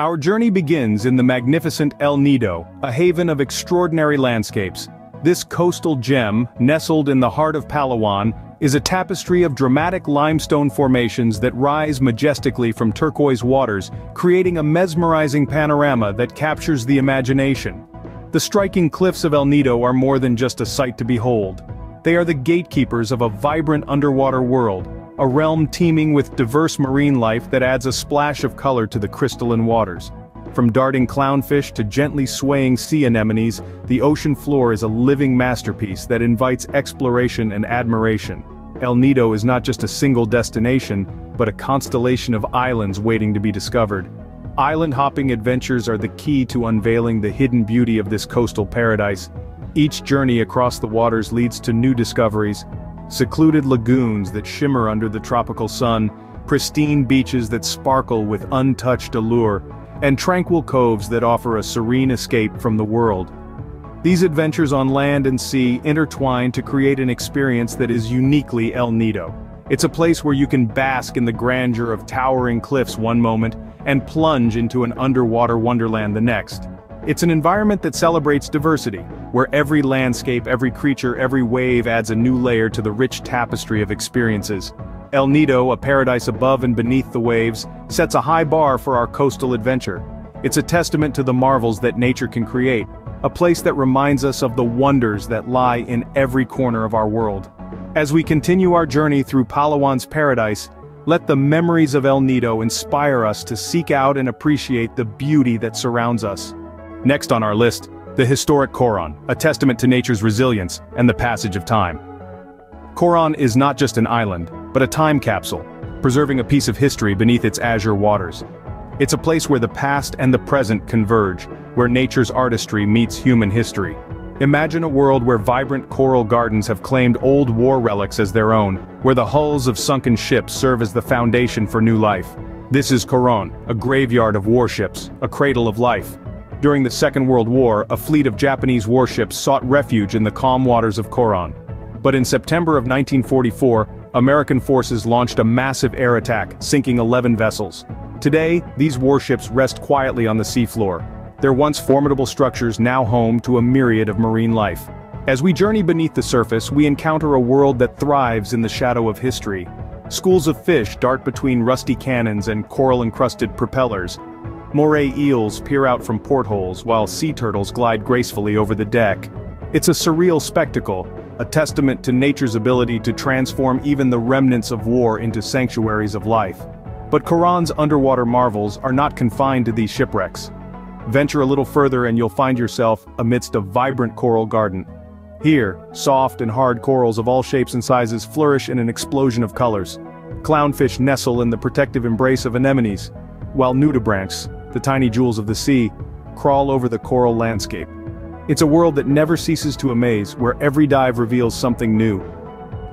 Our journey begins in the magnificent El Nido, a haven of extraordinary landscapes. This coastal gem, nestled in the heart of Palawan, is a tapestry of dramatic limestone formations that rise majestically from turquoise waters, creating a mesmerizing panorama that captures the imagination. The striking cliffs of El Nido are more than just a sight to behold. They are the gatekeepers of a vibrant underwater world, a realm teeming with diverse marine life that adds a splash of color to the crystalline waters. From darting clownfish to gently swaying sea anemones, the ocean floor is a living masterpiece that invites exploration and admiration. El Nido is not just a single destination, but a constellation of islands waiting to be discovered. Island hopping adventures are the key to unveiling the hidden beauty of this coastal paradise. Each journey across the waters leads to new discoveries, secluded lagoons that shimmer under the tropical sun, pristine beaches that sparkle with untouched allure, and tranquil coves that offer a serene escape from the world. These adventures on land and sea intertwine to create an experience that is uniquely El Nido. It's a place where you can bask in the grandeur of towering cliffs one moment, and plunge into an underwater wonderland the next. It's an environment that celebrates diversity, where every landscape, every creature, every wave adds a new layer to the rich tapestry of experiences. El Nido, a paradise above and beneath the waves, sets a high bar for our coastal adventure. It's a testament to the marvels that nature can create, a place that reminds us of the wonders that lie in every corner of our world. As we continue our journey through Palawan's paradise, let the memories of El Nido inspire us to seek out and appreciate the beauty that surrounds us. Next on our list, the historic Coron, a testament to nature's resilience and the passage of time. Coron is not just an island, but a time capsule, preserving a piece of history beneath its azure waters. It's a place where the past and the present converge, where nature's artistry meets human history. Imagine a world where vibrant coral gardens have claimed old war relics as their own, where the hulls of sunken ships serve as the foundation for new life. This is Coron, a graveyard of warships, a cradle of life, during the Second World War, a fleet of Japanese warships sought refuge in the calm waters of Coron. But in September of 1944, American forces launched a massive air attack, sinking 11 vessels. Today, these warships rest quietly on the seafloor, their once formidable structures now home to a myriad of marine life. As we journey beneath the surface, we encounter a world that thrives in the shadow of history. Schools of fish dart between rusty cannons and coral-encrusted propellers, Moray eels peer out from portholes while sea turtles glide gracefully over the deck. It's a surreal spectacle, a testament to nature's ability to transform even the remnants of war into sanctuaries of life. But Coron's underwater marvels are not confined to these shipwrecks. Venture a little further and you'll find yourself amidst a vibrant coral garden. Here, soft and hard corals of all shapes and sizes flourish in an explosion of colors. Clownfish nestle in the protective embrace of anemones, while nudibranchs, the tiny jewels of the sea, crawl over the coral landscape. It's a world that never ceases to amaze, where every dive reveals something new.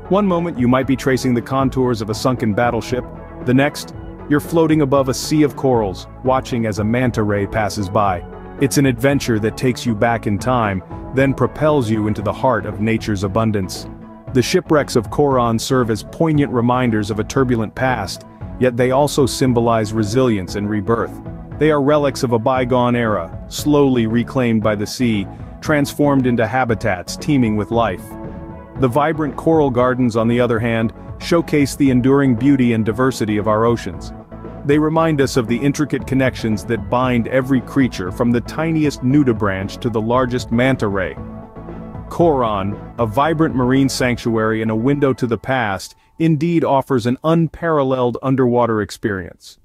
One moment you might be tracing the contours of a sunken battleship, the next, you're floating above a sea of corals, watching as a manta ray passes by. It's an adventure that takes you back in time, then propels you into the heart of nature's abundance. The shipwrecks of Coron serve as poignant reminders of a turbulent past, yet they also symbolize resilience and rebirth. They are relics of a bygone era, slowly reclaimed by the sea, transformed into habitats teeming with life. The vibrant coral gardens on the other hand, showcase the enduring beauty and diversity of our oceans. They remind us of the intricate connections that bind every creature from the tiniest nudibranch to the largest manta ray. Coron, a vibrant marine sanctuary and a window to the past, indeed offers an unparalleled underwater experience.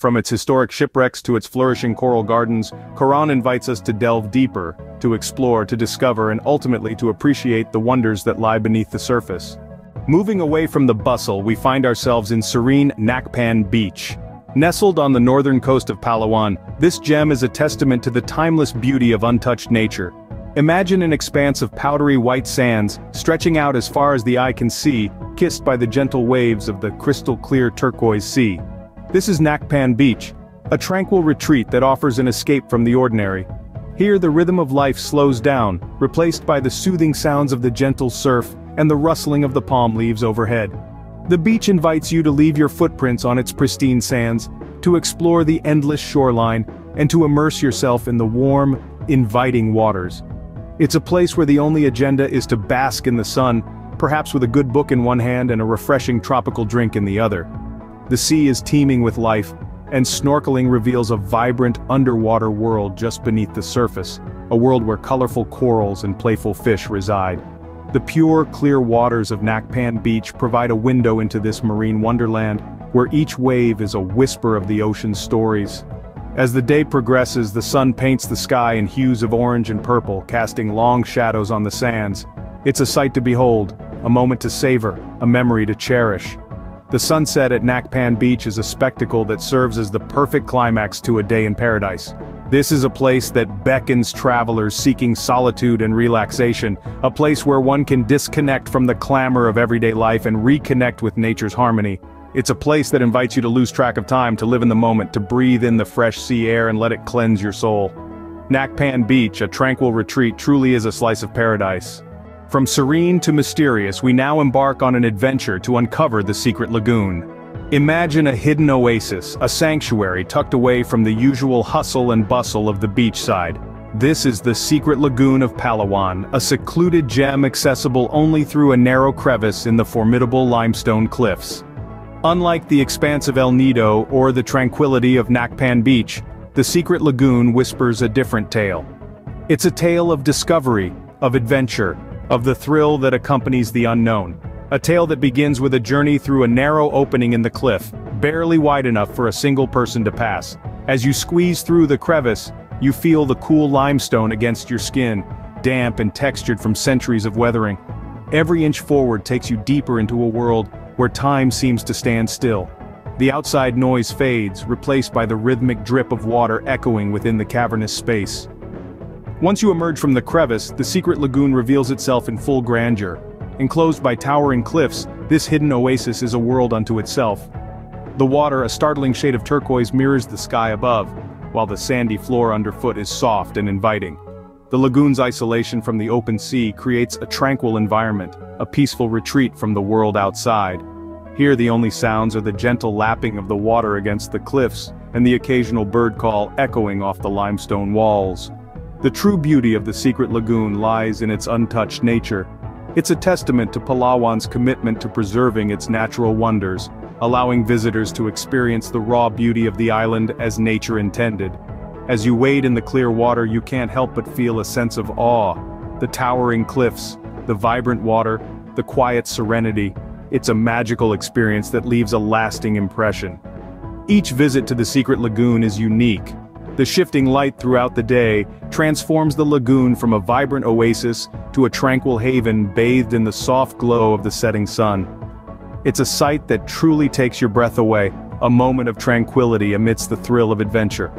From its historic shipwrecks to its flourishing coral gardens, Coron invites us to delve deeper, to explore, to discover and ultimately to appreciate the wonders that lie beneath the surface. Moving away from the bustle we find ourselves in serene Nacpan Beach. Nestled on the northern coast of Palawan, this gem is a testament to the timeless beauty of untouched nature. Imagine an expanse of powdery white sands, stretching out as far as the eye can see, kissed by the gentle waves of the crystal-clear turquoise sea. This is Nacpan Beach, a tranquil retreat that offers an escape from the ordinary. Here the rhythm of life slows down, replaced by the soothing sounds of the gentle surf and the rustling of the palm leaves overhead. The beach invites you to leave your footprints on its pristine sands, to explore the endless shoreline, and to immerse yourself in the warm, inviting waters. It's a place where the only agenda is to bask in the sun, perhaps with a good book in one hand and a refreshing tropical drink in the other. The sea is teeming with life, and snorkeling reveals a vibrant underwater world just beneath the surface, a world where colorful corals and playful fish reside. The pure, clear waters of Nacpan Beach provide a window into this marine wonderland, where each wave is a whisper of the ocean's stories. As the day progresses the sun paints the sky in hues of orange and purple, casting long shadows on the sands. It's a sight to behold, a moment to savor, a memory to cherish. The sunset at Nacpan Beach is a spectacle that serves as the perfect climax to a day in paradise. This is a place that beckons travelers seeking solitude and relaxation, a place where one can disconnect from the clamor of everyday life and reconnect with nature's harmony. It's a place that invites you to lose track of time, to live in the moment, to breathe in the fresh sea air and let it cleanse your soul. Nacpan Beach, a tranquil retreat, truly is a slice of paradise. From serene to mysterious, we now embark on an adventure to uncover the secret lagoon. Imagine a hidden oasis, a sanctuary tucked away from the usual hustle and bustle of the beachside. This is the secret lagoon of Palawan, a secluded gem accessible only through a narrow crevice in the formidable limestone cliffs. Unlike the expanse of El Nido or the tranquility of Nacpan Beach, the secret lagoon whispers a different tale. It's a tale of discovery, of adventure, of the thrill that accompanies the unknown. A tale that begins with a journey through a narrow opening in the cliff, barely wide enough for a single person to pass. As you squeeze through the crevice, you feel the cool limestone against your skin, damp and textured from centuries of weathering. Every inch forward takes you deeper into a world where time seems to stand still. The outside noise fades, replaced by the rhythmic drip of water echoing within the cavernous space. Once you emerge from the crevice, the secret lagoon reveals itself in full grandeur. Enclosed by towering cliffs, this hidden oasis is a world unto itself. The water, a startling shade of turquoise mirrors the sky above, while the sandy floor underfoot is soft and inviting. The lagoon's isolation from the open sea creates a tranquil environment, a peaceful retreat from the world outside. Here the only sounds are the gentle lapping of the water against the cliffs, and the occasional bird call echoing off the limestone walls. The true beauty of the secret lagoon lies in its untouched nature. It's a testament to Palawan's commitment to preserving its natural wonders, allowing visitors to experience the raw beauty of the island as nature intended. As you wade in the clear water you can't help but feel a sense of awe. The towering cliffs, the vibrant water, the quiet serenity. It's a magical experience that leaves a lasting impression. Each visit to the secret lagoon is unique. The shifting light throughout the day transforms the lagoon from a vibrant oasis to a tranquil haven bathed in the soft glow of the setting sun. It's a sight that truly takes your breath away, a moment of tranquility amidst the thrill of adventure.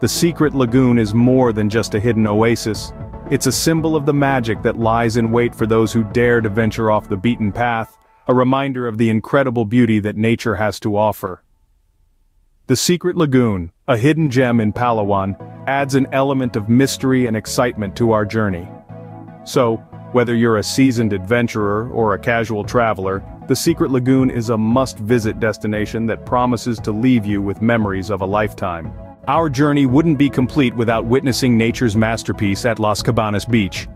The secret lagoon is more than just a hidden oasis. It's a symbol of the magic that lies in wait for those who dare to venture off the beaten path, a reminder of the incredible beauty that nature has to offer. The Secret Lagoon, a hidden gem in Palawan, adds an element of mystery and excitement to our journey. So, whether you're a seasoned adventurer or a casual traveler, the Secret Lagoon is a must-visit destination that promises to leave you with memories of a lifetime. Our journey wouldn't be complete without witnessing nature's masterpiece at Las Cabanas Beach.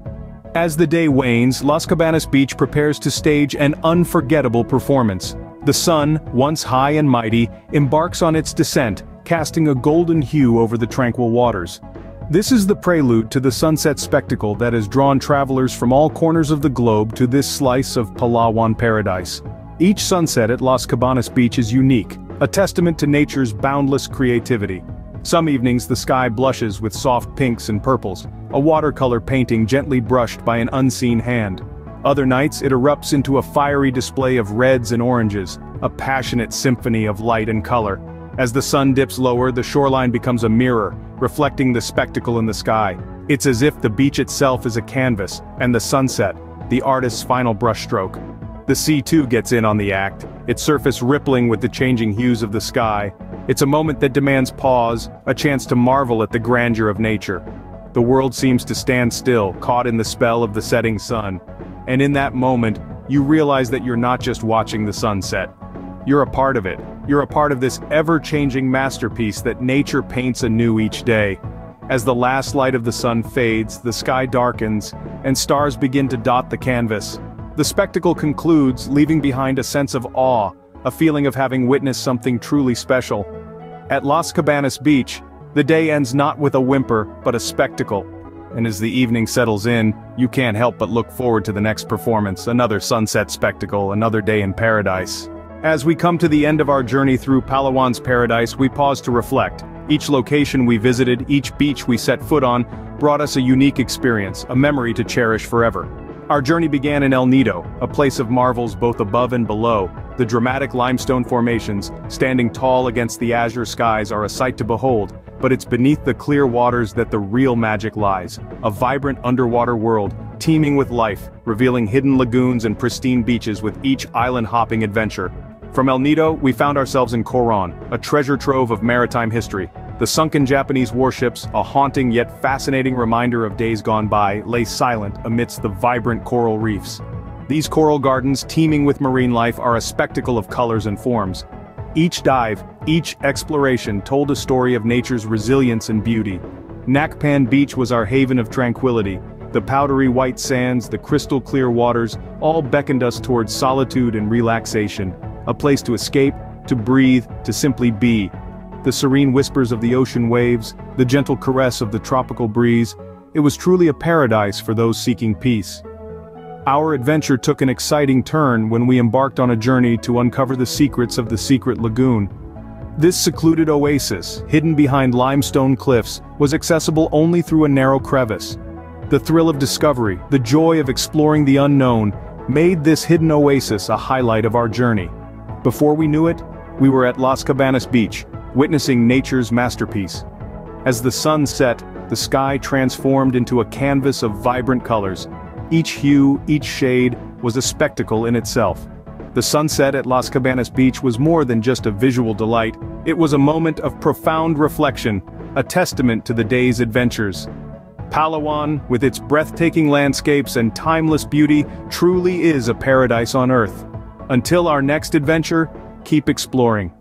As the day wanes, Las Cabanas Beach prepares to stage an unforgettable performance. The sun, once high and mighty, embarks on its descent, casting a golden hue over the tranquil waters. This is the prelude to the sunset spectacle that has drawn travelers from all corners of the globe to this slice of Palawan paradise. Each sunset at Las Cabanas Beach is unique, a testament to nature's boundless creativity. Some evenings the sky blushes with soft pinks and purples, a watercolor painting gently brushed by an unseen hand. Other nights it erupts into a fiery display of reds and oranges, a passionate symphony of light and color. As the sun dips lower the shoreline becomes a mirror, reflecting the spectacle in the sky. It's as if the beach itself is a canvas, and the sunset, the artist's final brushstroke. The sea too gets in on the act, its surface rippling with the changing hues of the sky, it's a moment that demands pause, a chance to marvel at the grandeur of nature. The world seems to stand still, caught in the spell of the setting sun. And in that moment, you realize that you're not just watching the sunset. you're a part of it. You're a part of this ever-changing masterpiece that nature paints anew each day. As the last light of the sun fades, the sky darkens, and stars begin to dot the canvas. The spectacle concludes, leaving behind a sense of awe, a feeling of having witnessed something truly special. At Las Cabanas Beach, the day ends not with a whimper, but a spectacle. And as the evening settles in, you can't help but look forward to the next performance, another sunset spectacle, another day in paradise. As we come to the end of our journey through Palawan's paradise, we pause to reflect. Each location we visited, each beach we set foot on, brought us a unique experience, a memory to cherish forever. Our journey began in El Nido, a place of marvels both above and below. The dramatic limestone formations, standing tall against the azure skies are a sight to behold, but it's beneath the clear waters that the real magic lies. A vibrant underwater world, teeming with life, revealing hidden lagoons and pristine beaches with each island-hopping adventure. From El Nido, we found ourselves in Coron, a treasure trove of maritime history. The sunken Japanese warships, a haunting yet fascinating reminder of days gone by, lay silent amidst the vibrant coral reefs. These coral gardens, teeming with marine life, are a spectacle of colors and forms. Each dive, each exploration told a story of nature's resilience and beauty. Nacpan Beach was our haven of tranquility. The powdery white sands, the crystal clear waters, all beckoned us towards solitude and relaxation. A place to escape, to breathe, to simply be, the serene whispers of the ocean waves, the gentle caress of the tropical breeze, it was truly a paradise for those seeking peace. Our adventure took an exciting turn when we embarked on a journey to uncover the secrets of the secret lagoon. This secluded oasis, hidden behind limestone cliffs, was accessible only through a narrow crevice. The thrill of discovery, the joy of exploring the unknown, made this hidden oasis a highlight of our journey. Before we knew it, we were at Las Cabanas Beach, witnessing nature's masterpiece. As the sun set, the sky transformed into a canvas of vibrant colors. Each hue, each shade, was a spectacle in itself. The sunset at Las Cabanas Beach was more than just a visual delight, it was a moment of profound reflection, a testament to the day's adventures. Palawan, with its breathtaking landscapes and timeless beauty, truly is a paradise on earth. Until our next adventure, keep exploring.